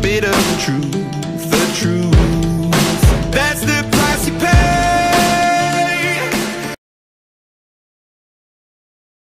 Bitter truth.